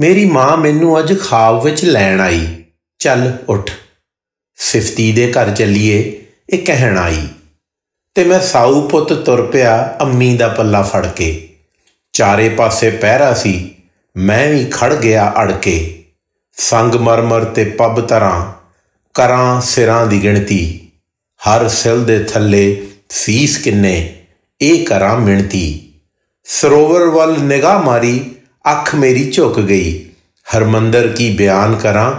ਮੇਰੀ ਮਾਂ ਮੈਨੂੰ ਅੱਜ ਖਾਬ ਵਿੱਚ ਲੈਣ ਆਈ। ਚੱਲ ਉੱਠ। ਸਿਫਤੀ ਦੇ ਘਰ ਚੱਲੀਏ, ਇਹ ਕਹਿਣ ਆਈ। ਤੇ ਮੈਂ ਸਾਊ ਪੁੱਤ ਤੁਰ ਪਿਆ ਅੰਮੀ ਦਾ ਪੱਲਾ ਫੜ ਕੇ। ਚਾਰੇ ਪਾਸੇ ਪਹਿਰਾ ਸੀ, ਮੈਂ ਵੀ ਖੜ ਗਿਆ ਅੜ ਕੇ। ਸੰਗ ਮਰਮਰ ਤੇ ਪੱਬ ਤਰਾਂ, ਕਰਾਂ ਸਿਰਾਂ ਦੀ ਗਿਣਤੀ। ਹਰ ਸਿਲ ਦੇ ਥੱਲੇ ਸੀਸ ਕਿੰਨੇ, ਇਹ ਕਰਾਂ ਮਿਣਤੀ। ਸਰੋਵਰ ਵੱਲ ਨਿਗਾਹ ਮਾਰੀ ਅੱਖ ਮੇਰੀ ਝੁਕ ਗਈ। ਹਰਮੰਦਰ ਕੀ ਬਿਆਨ ਕਰਾਂ,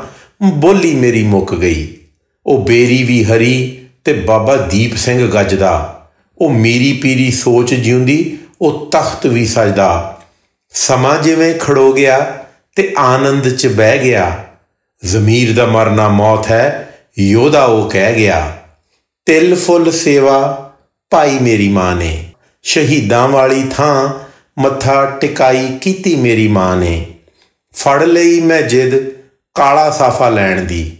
ਬੋਲੀ ਮੇਰੀ ਮੁੱਕ ਗਈ। ਉਹ ਬੇਰੀ ਵੀ ਹਰੀ ਤੇ ਬਾਬਾ ਦੀਪ ਸਿੰਘ ਗੱਜਦਾ। ਉਹ ਮੀਰੀ ਪੀਰੀ ਸੋਚ ਜਿਉਂਦੀ, ਉਹ ਤਖਤ ਵੀ ਸਜਦਾ। ਸਮਾਂ ਜਿਵੇਂ ਖੜੋ ਗਿਆ ਤੇ ਆਨੰਦ ਚ ਬਹਿ ਗਿਆ। ਜ਼ਮੀਰ ਦਾ ਮਰਨਾ ਮੌਤ ਹੈ, ਯੋਧਾ ਉਹ ਕਹਿ ਗਿਆ। ਤਿਲ ਫੁੱਲ ਸੇਵਾ, ਭਾਈ ਮੇਰੀ ਮਾਂ ਨੇ। ਸ਼ਹੀਦਾਂ ਵਾਲੀ ਥਾਂ ਮੱਥਾ ਟਿਕਾਈ ਕੀਤੀ ਮੇਰੀ ਮਾਂ ਨੇ। ਫੜ ਲਈ ਮੈਂ ਜਿੱਦ, ਕਾਲਾ ਸਾਫਾ ਲੈਣ ਦੀ।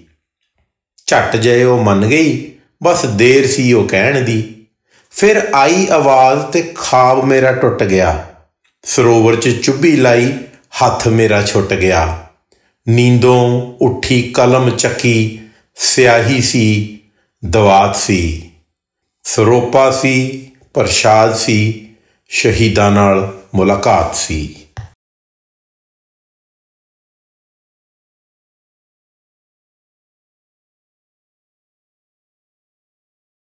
ਝਟ ਜੇ ਉਹ ਮੰਨ ਗਈ, ਬਸ ਦੇਰ ਸੀ ਉਹ ਕਹਿਣ ਦੀ। ਫਿਰ ਆਈ ਆਵਾਜ਼ ਤੇ ਖਾਬ ਮੇਰਾ ਟੁੱਟ ਗਿਆ। ਸਰੋਵਰ 'ਚ ਚੁੱਭੀ ਲਾਈ, ਹੱਥ ਮੇਰਾ ਛੁੱਟ ਗਿਆ। ਨੀਂਦੋਂ ਉੱਠੀ ਕਲਮ ਚੱਕੀ, ਸਿਆਹੀ ਸੀ, ਦਵਾਤ ਸੀ। ਸਰੋਪਾ ਸੀ, ਪ੍ਰਸ਼ਾਦ ਸੀ, ਸ਼ਹੀਦਾਂ ਨਾਲ ਮੁਲਾਕਾਤ ਸੀ